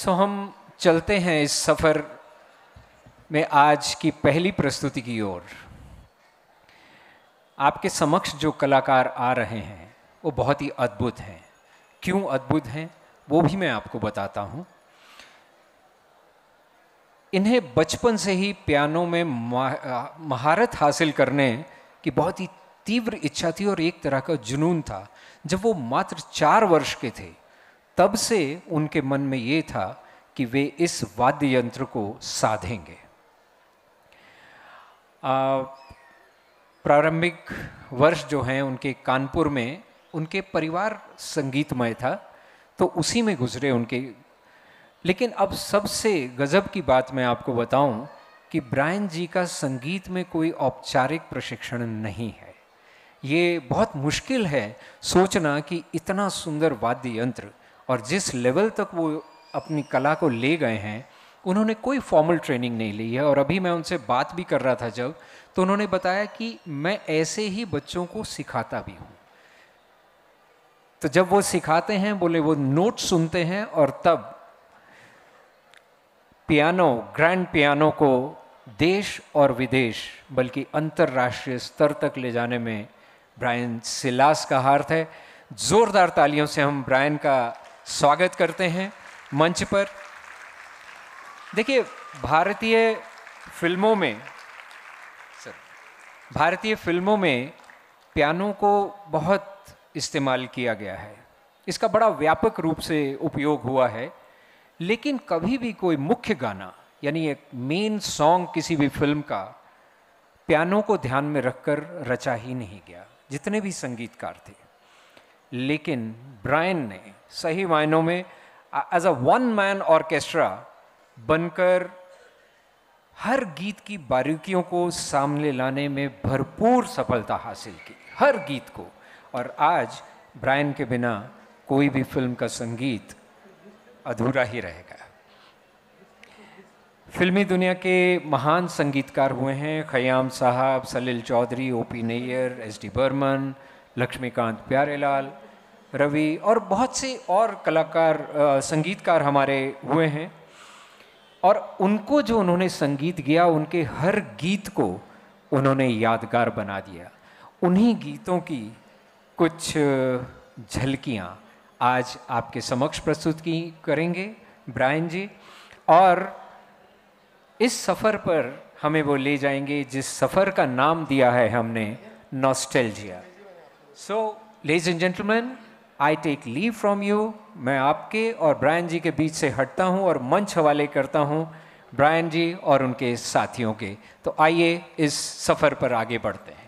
सो हम चलते हैं इस सफ़र में आज की पहली प्रस्तुति की ओर। आपके समक्ष जो कलाकार आ रहे हैं, वो बहुत ही अद्भुत हैं। क्यों अद्भुत हैं, वो भी मैं आपको बताता हूँ। इन्हें बचपन से ही पियानो में महारत हासिल करने की बहुत ही तीव्र इच्छा थी और एक तरह का जुनून था। जब वो मात्र चार वर्ष के थे तब से उनके मन में ये था कि वे इस वाद्य यंत्र को साधेंगे। प्रारंभिक वर्ष जो हैं उनके कानपुर में, उनके परिवार संगीतमय था तो उसी में गुजरे उनके। लेकिन अब सबसे गज़ब की बात मैं आपको बताऊँ कि ब्रायन जी का संगीत में कोई औपचारिक प्रशिक्षण नहीं है। ये बहुत मुश्किल है सोचना कि इतना सुंदर वाद्य यंत्र और जिस लेवल तक वो अपनी कला को ले गए हैं, उन्होंने कोई फॉर्मल ट्रेनिंग नहीं ली है। और अभी मैं उनसे बात भी कर रहा था जब तो उन्होंने बताया कि मैं ऐसे ही बच्चों को सिखाता भी हूँ। तो जब वो सिखाते हैं, बोले वो नोट सुनते हैं और तब पियानो ग्रैंड पियानो को देश और विदेश, बल्कि अंतर्राष्ट्रीय स्तर तक ले जाने में ब्रायन सिलास का हार्थ है। जोरदार तालियों से हम ब्रायन का स्वागत करते हैं मंच पर। देखिए, भारतीय फ़िल्मों में, सर, भारतीय फ़िल्मों में पियानो को बहुत इस्तेमाल किया गया है। इसका बड़ा व्यापक रूप से उपयोग हुआ है। लेकिन कभी भी कोई मुख्य गाना, यानी एक मेन सॉन्ग किसी भी फ़िल्म का, पियानो को ध्यान में रखकर रचा ही नहीं गया, जितने भी संगीतकार थे। लेकिन ब्रायन ने सही मायनों में as a one man orchestra बनकर हर गीत की बारीकियों को सामने लाने में भरपूर सफलता हासिल की, हर गीत को। और आज ब्रायन के बिना कोई भी फ़िल्म का संगीत अधूरा ही रहेगा। फिल्मी दुनिया के महान संगीतकार हुए हैं, खयाम साहब, Salil Chowdhury O P Nayyar, S D Burman Laxmikant Pyarelal, Ravi और बहुत से और कलाकार संगीतकार हमारे हुए हैं। और उनको जो उन्होंने संगीत गया, उनके हर गीत को उन्होंने यादगार बना दिया। उन्हीं गीतों की कुछ झलकियाँ आज आपके समक्ष प्रस्तुत की करेंगे, ब्रायन जी। और इस सफ़र पर हमें वो ले जाएँगे, जिस सफ़र का नाम दिया है हमने, nostalgia. So ladies and gentlemen I take leave from you मैं आपके और ब्रायन जी के बीच से हटता हूँ और मंच हवाले करता हूँ ब्रायन जी और उनके साथियों के। तो आइए इस सफ़र पर आगे बढ़ते हैं।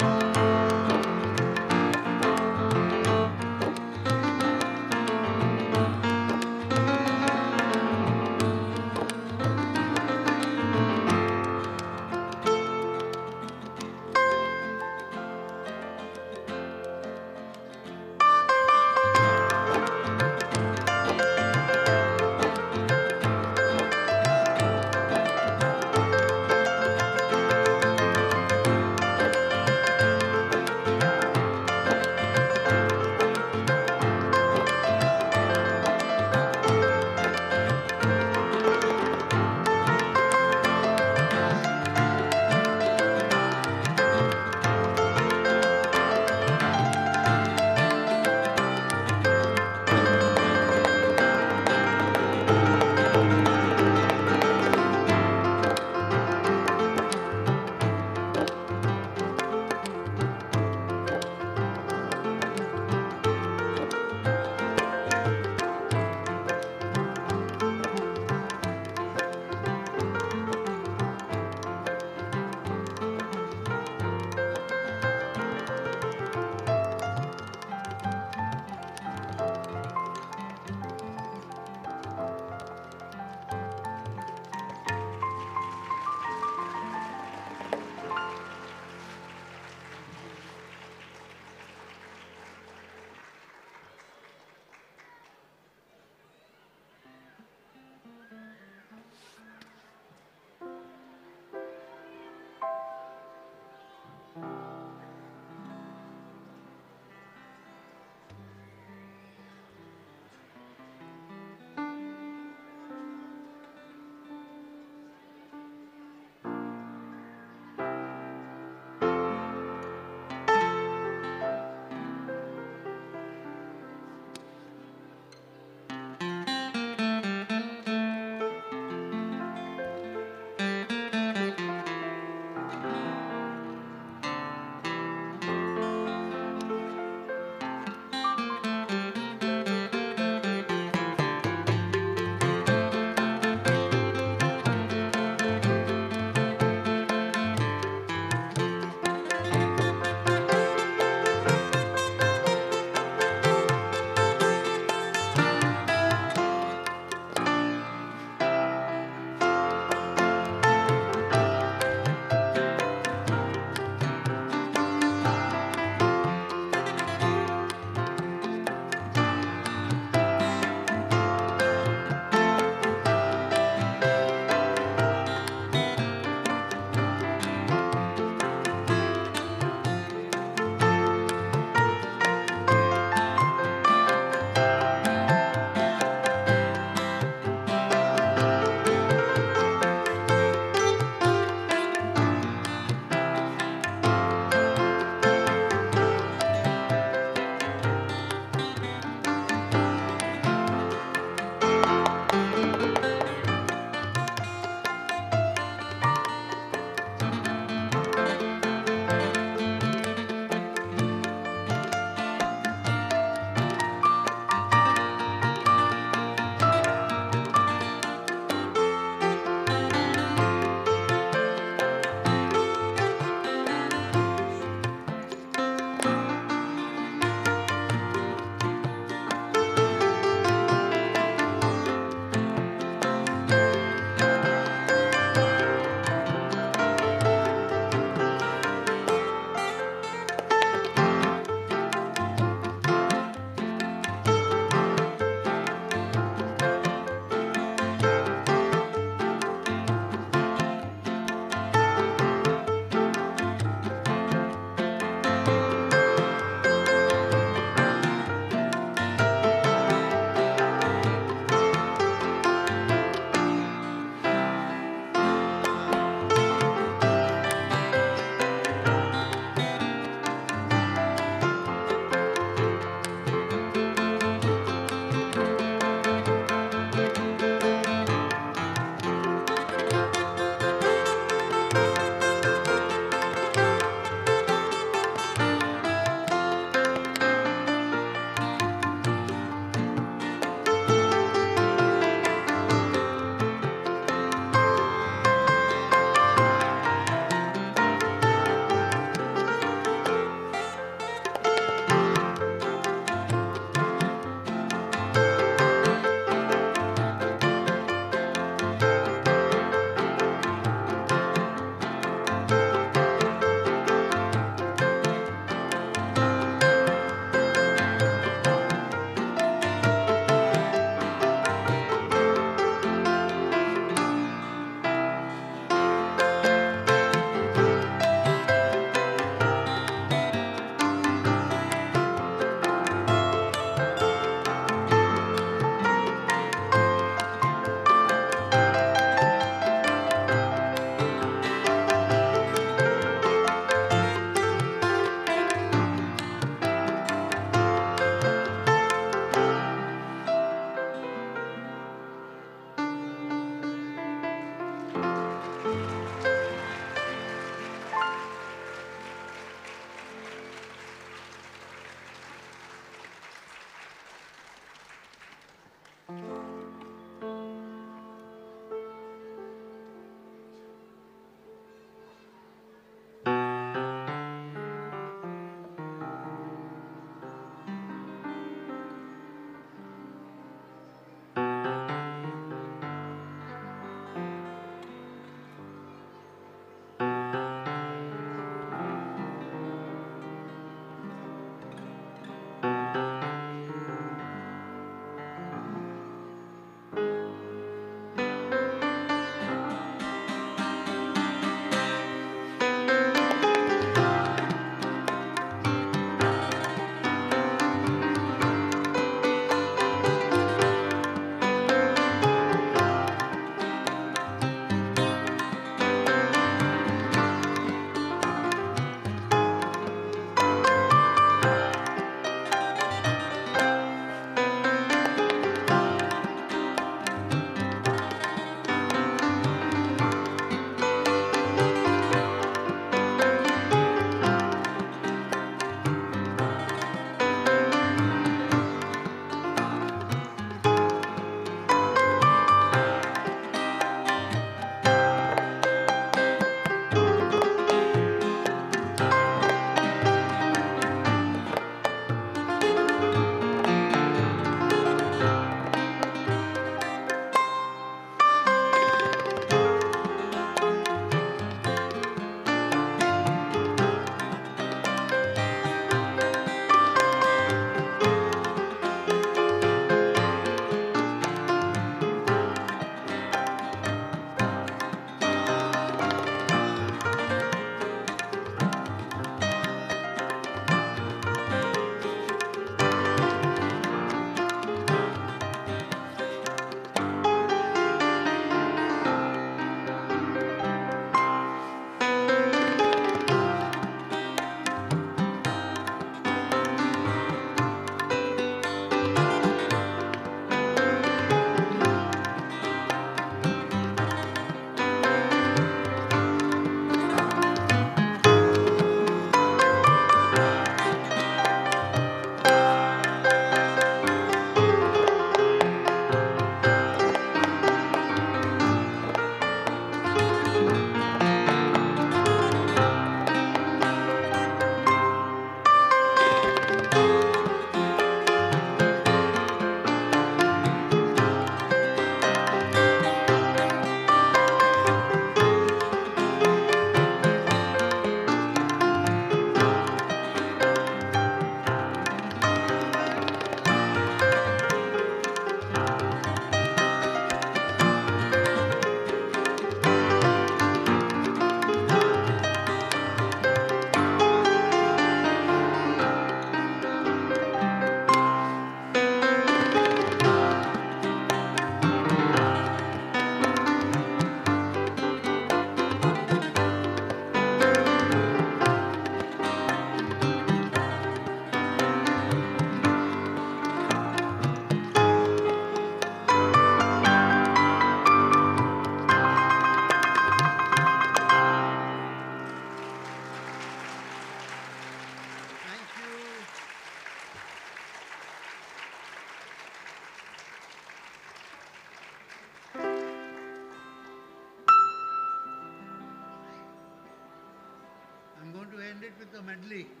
Government League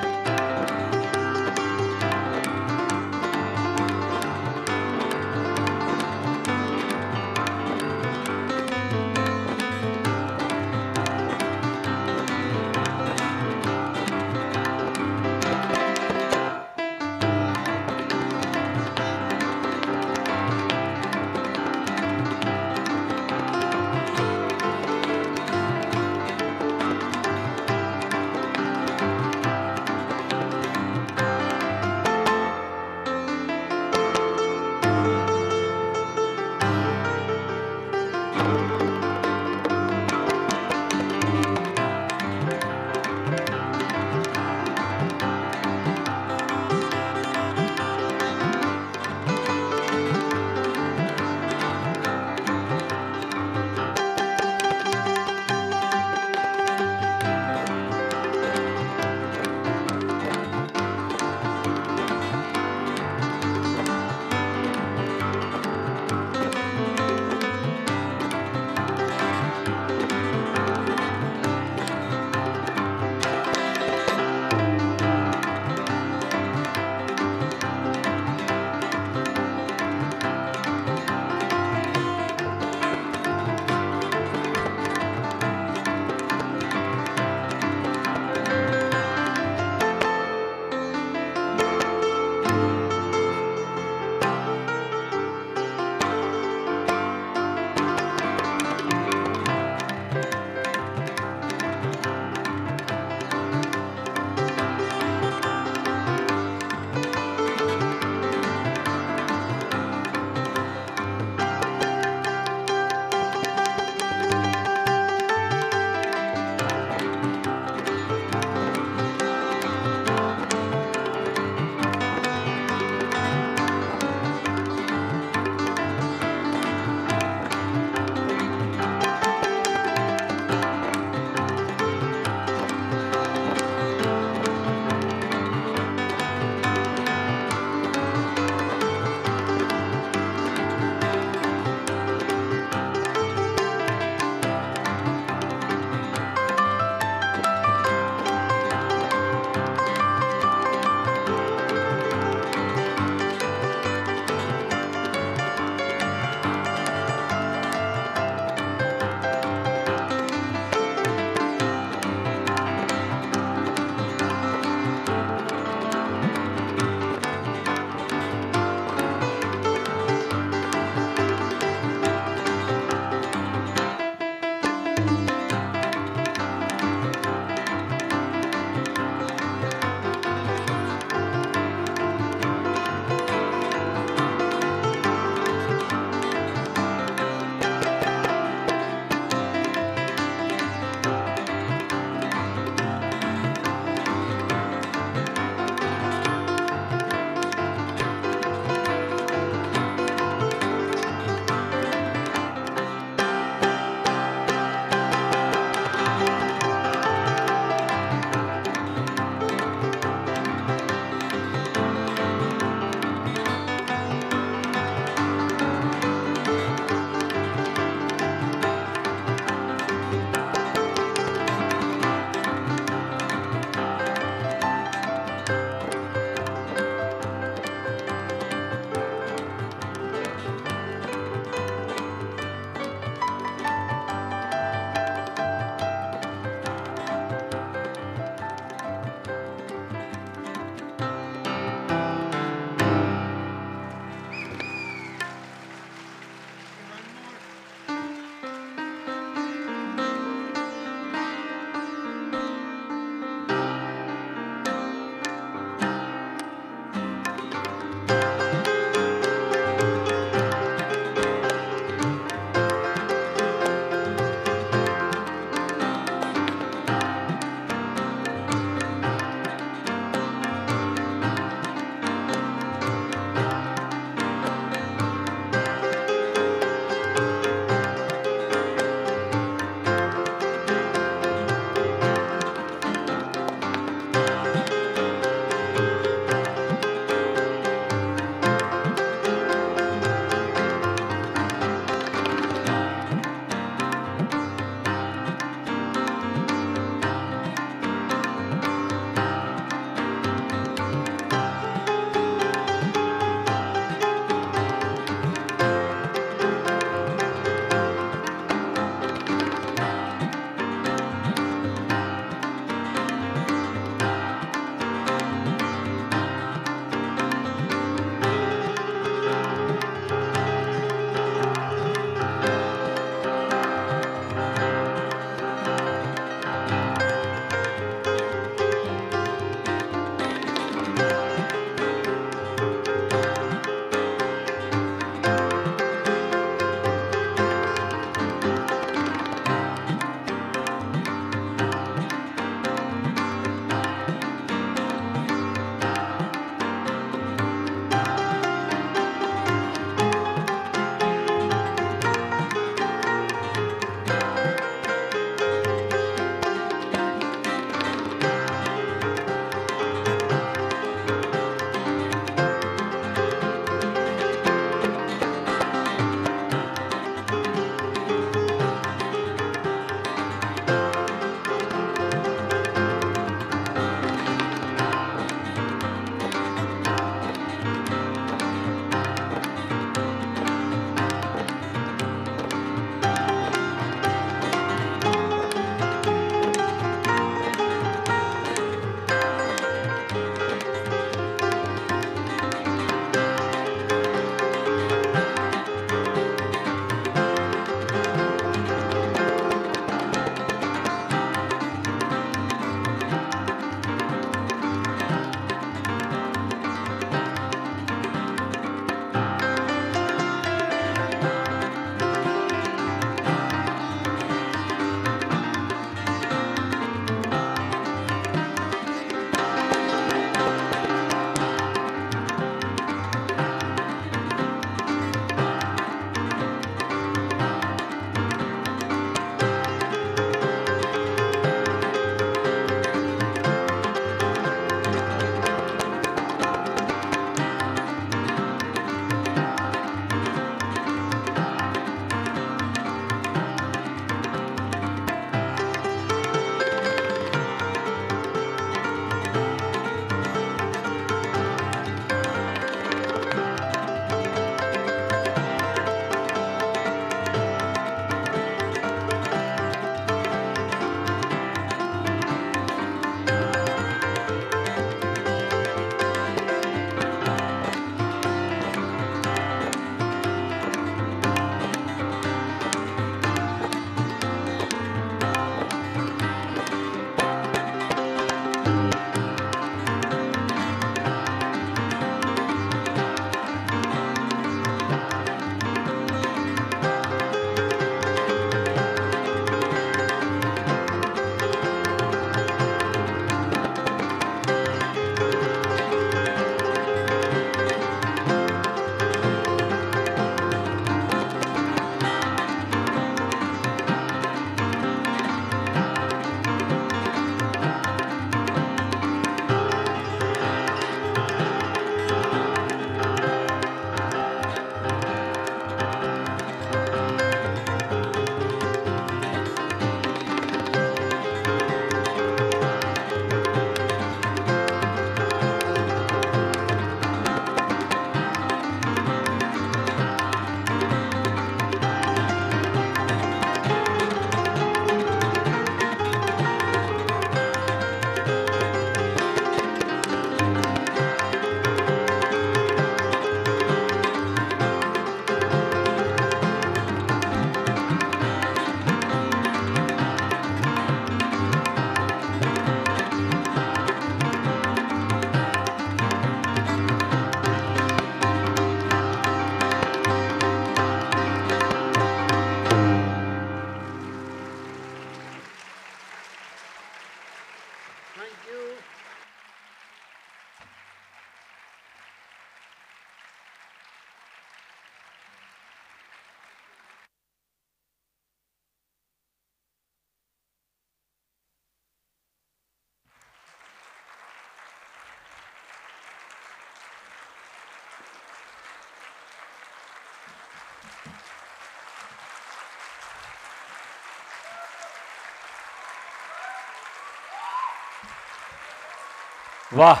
वाह,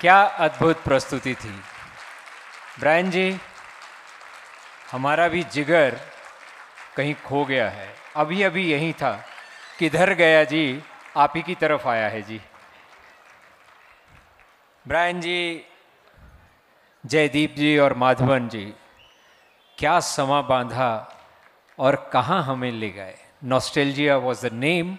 क्या अद्भुत प्रस्तुति थी। ब्रायन जी, हमारा भी जिगर कहीं खो गया है। अभी अभी यही था, किधर गया जी, आप ही की तरफ़ आया है जी। ब्रायन जी, जयदीप जी और माधवन जी, क्या समा बांधा और कहाँ हमें ले गए। Nostalgia was the name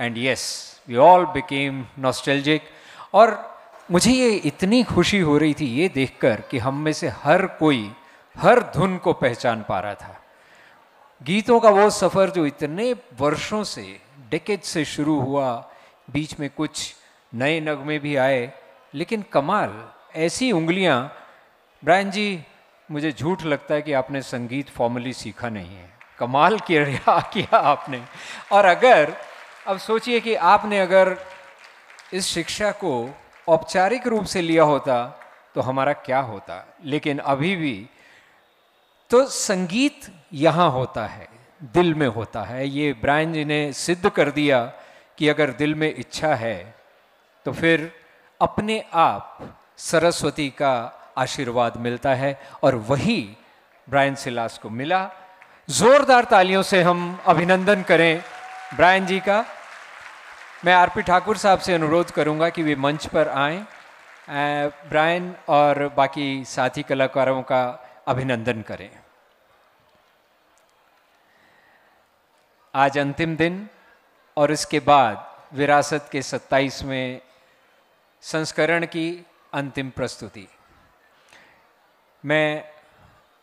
and yes we all became nostalgic और मुझे ये इतनी खुशी हो रही थी ये देखकर कि हम में से हर कोई, हर धुन को पहचान पा रहा था। गीतों का वो सफ़र जो इतने वर्षों से डेकेज से शुरू हुआ, बीच में कुछ नए नगमे भी आए, लेकिन कमाल, ऐसी उंगलियाँ। ब्रायन जी, मुझे झूठ लगता है कि आपने संगीत फॉर्मली सीखा नहीं है। कमाल किया किया आपने? और अगर, अब सोचिए कि आपने अगर इस शिक्षा को औपचारिक रूप से लिया होता तो हमारा क्या होता? लेकिन अभी भी तो संगीत यहाँ होता है, दिल में होता है। ये ब्रायन जी ने सिद्ध कर दिया कि अगर दिल में इच्छा है तो फिर अपने आप सरस्वती का आशीर्वाद मिलता है और वही ब्रायन सिलास को मिला। जोरदार तालियों से हम अभिनंदन करें ब्रायन जी का। मैं आरपी ठाकुर साहब से अनुरोध करूँगा कि वे मंच पर आएँ। ब्रायन और बाकी साथी कलाकारों का अभिनंदन करें। आज अंतिम दिन और इसके बाद विरासत के 27वें संस्करण की अंतिम प्रस्तुति। मैं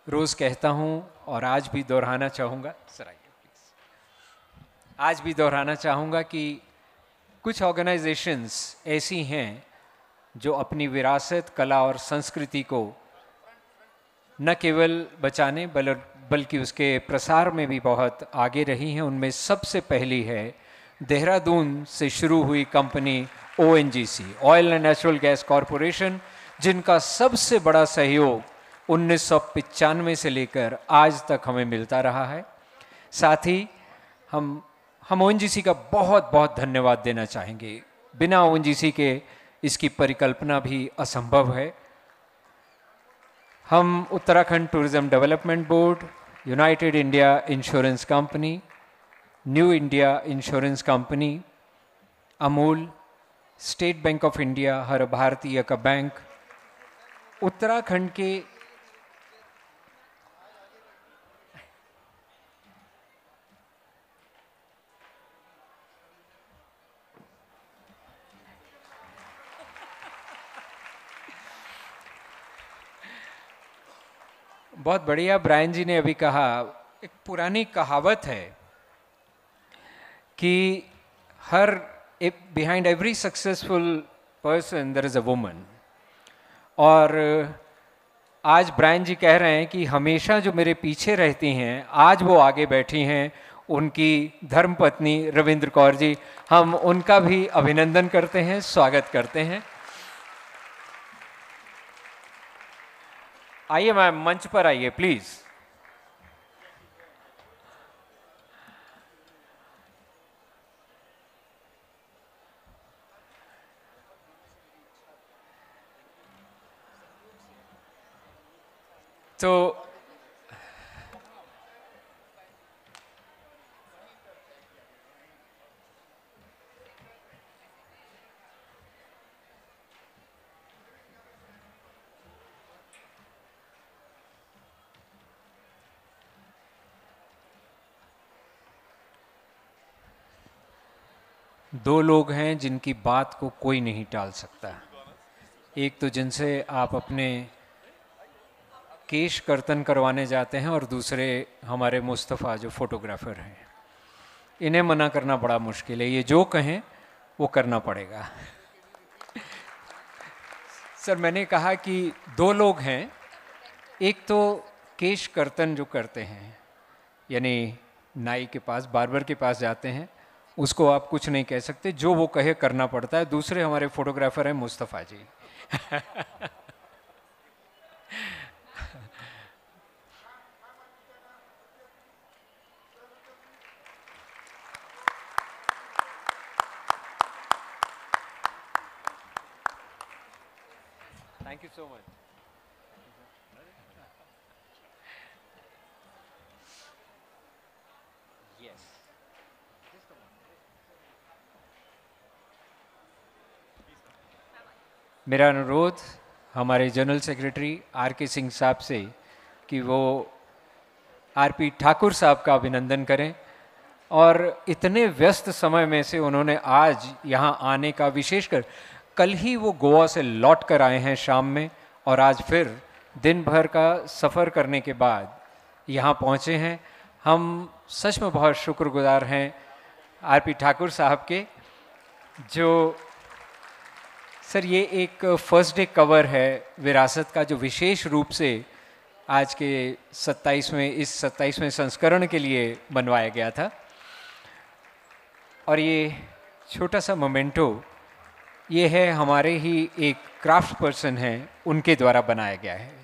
रोज़ कहता हूँ और आज भी दोहराना चाहूँगा, सर आइए प्लीज़ आज भी दोहराना चाहूँगा कि कुछ ऑर्गेनाइजेशंस ऐसी हैं जो अपनी विरासत, कला और संस्कृति को न केवल बचाने बल, बल्कि उसके प्रसार में भी बहुत आगे रही हैं। उनमें सबसे पहली है देहरादून से शुरू हुई company ONGC oil and natural gas corporation जिनका सबसे बड़ा सहयोग उन्नीस से लेकर आज तक हमें मिलता रहा है। साथ ही हम हम ओ का बहुत बहुत धन्यवाद देना चाहेंगे। बिना ओ के इसकी परिकल्पना भी असंभव है। हम Uttarakhand tourism development board united India insurance company new India insurance company Amul state bank of India हर भारतीय का बैंक उत्तराखंड के बहुत बढ़िया, ब्रायन जी ने अभी कहा, एक पुरानी कहावत है कि हर behind every successful person there is a woman और, आज ब्रायन जी कह रहे हैं कि हमेशा जो मेरे पीछे रहती हैं, आज वो आगे बैठी हैं, उनकी धर्मपत्नी रविंद्र कौर जी, हम उनका भी अभिनंदन करते हैं, स्वागत करते हैं। आइए मैम मंच पर आइए प्लीज़ तो दो लोग हैं जिनकी बात को कोई नहीं टाल सकता। एक तो जिनसे आप अपने केश कर्तन करवाने जाते हैं और दूसरे हमारे मुस्तफ़ा जो फोटोग्राफर हैं। इन्हें मना करना बड़ा मुश्किल है। ये जो कहें, वो करना पड़ेगा। सर, मैंने कहा कि दो लोग हैं। एक तो केश कर्तन जो करते हैं, यानी नाई के पास, बार्बर के पास जाते हैं। उसको आप कुछ नहीं कह सकते, जो वो कहे करना पड़ता है। दूसरे हमारे फोटोग्राफर हैं Mustafa ji thank you so much मेरा अनुरोध हमारे जनरल सेक्रेटरी आर के सिंह साहब से कि वो आर पी ठाकुर साहब का अभिनंदन करें और इतने व्यस्त समय में से उन्होंने आज यहाँ आने का विशेषकर कल ही वो गोवा से लौट कर आए हैं शाम में और आज फिर दिन भर का सफ़र करने के बाद यहाँ पहुँचे हैं। हम सच में बहुत शुक्रगुजार हैं आर पी ठाकुर साहब के, जो सर, ये एक फ़र्स्ट डे कवर है विरासत का जो विशेष रूप से आज के 27वें इस 27वें संस्करण के लिए बनवाया गया था। और ये छोटा सा मोमेंटो ये है हमारे ही एक क्राफ्ट पर्सन हैं, उनके द्वारा बनाया गया है।